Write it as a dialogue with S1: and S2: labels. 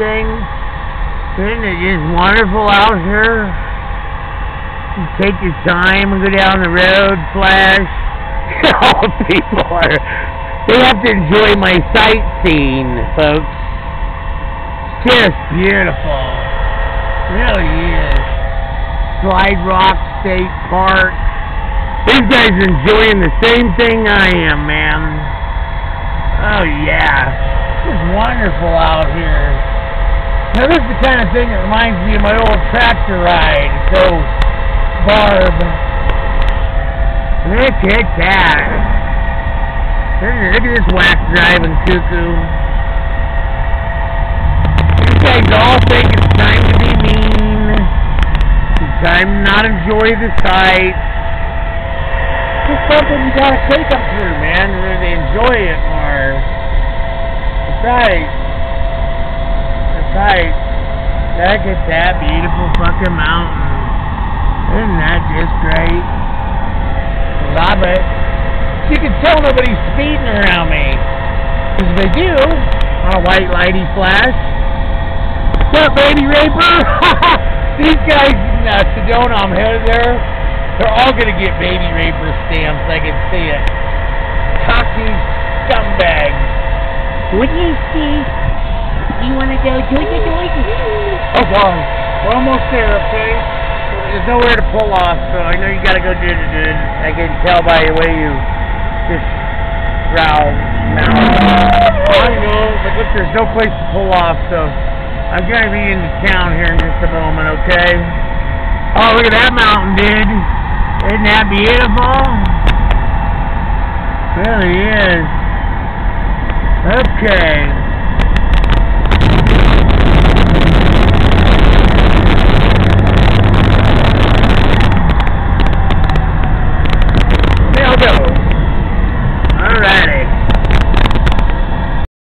S1: everything. Isn't it just wonderful out here? You take your time and go down the road, flash. All people are, they have to enjoy my sightseeing, folks. Just beautiful. Really is. Slide Rock State Park. These guys are enjoying the same thing I am, man. Oh yeah. It's wonderful out here. Now this is the kind of thing that reminds me of my old tractor ride. So, Barb. Look at that. Look at this whack driving cuckoo. You guys all think it's time to be mean. It's time to not enjoy the sight. It's something you gotta take up through, man, really enjoy it more. That's Look at that beautiful fucking mountain. Isn't that just great? Love it. You can tell nobody's speeding around me. Because they do. On a white lighty flash. What's up, baby raper? These guys uh, Sedona, I'm headed there. They're all gonna get baby raper stamps. I can see it. Cocky scumbags.
S2: What do you see? You want to go do it, do it?
S1: Oh God, we're almost there. Okay. There's nowhere to pull off, so I know you gotta go do. Dude. I can tell by the way you just growl, mouth. I know, but look, there's no place to pull off, so I'm gonna be in the town here in just a moment. Okay. Oh, look at that mountain, dude. Isn't that beautiful? Really is. Okay.